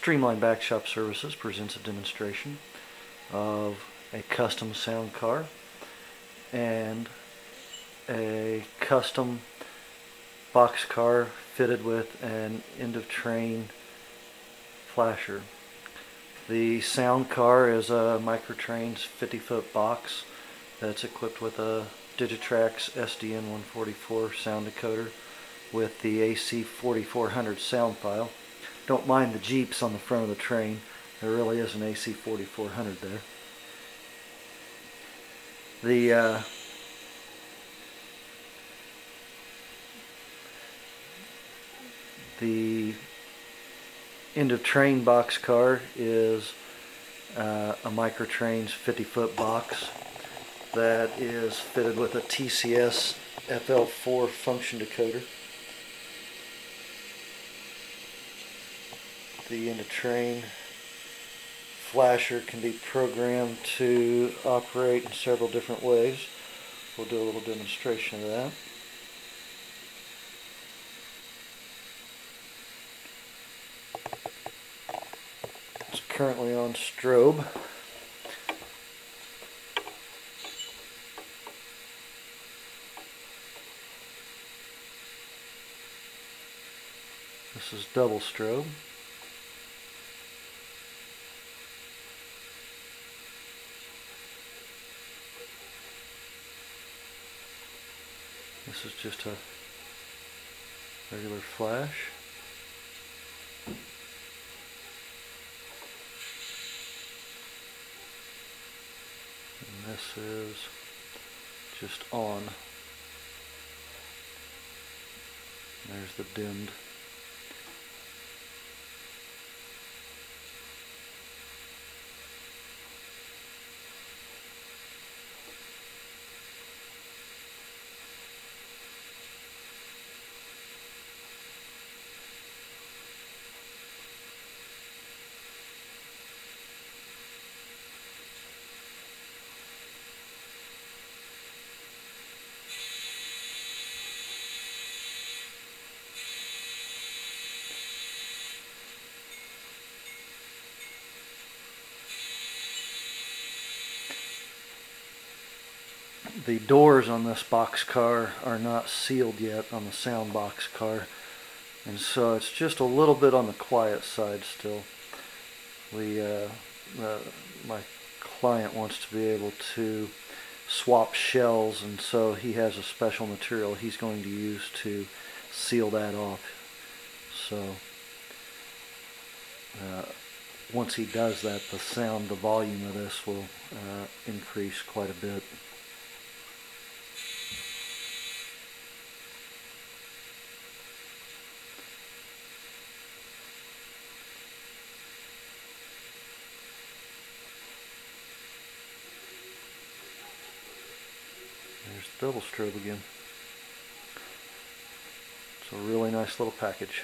Streamlined Backshop Services presents a demonstration of a custom sound car and a custom box car fitted with an end of train flasher. The sound car is a Micro-Trains 50 foot box that's equipped with a Digitrax SDN144 sound decoder with the AC4400 sound file. Don't mind the Geeps on the front of the train. There really is an AC4400 there. The uh, the end of train box car is uh, a Micro-Trains 50 foot box that is fitted with a TCS FL4 function decoder. The of train flasher can be programmed to operate in several different ways. We'll do a little demonstration of that. It's currently on strobe. This is double strobe. This is just a regular flash. And this is just on. There's the dimmed. The doors on this box car are not sealed yet on the sound box car and so it's just a little bit on the quiet side still. We uh, uh, my client wants to be able to swap shells and so he has a special material he's going to use to seal that off. So uh, once he does that the sound the volume of this will uh, increase quite a bit There's the double strobe again. It's a really nice little package.